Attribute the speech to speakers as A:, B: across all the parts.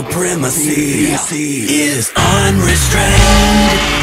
A: supremacy is unrestrained.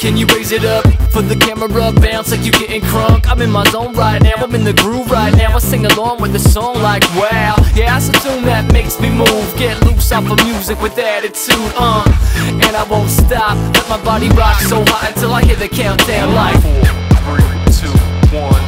B: Can you raise it up? For the camera bounce like you getting crunk. I'm in my zone right now. I'm in the groove right now. I sing along with the song like wow. Yeah, it's a tune that makes me move. Get loose off of music with attitude. Uh, and I won't stop. Let my body rock so hot until I hear the countdown like four, three, two, one.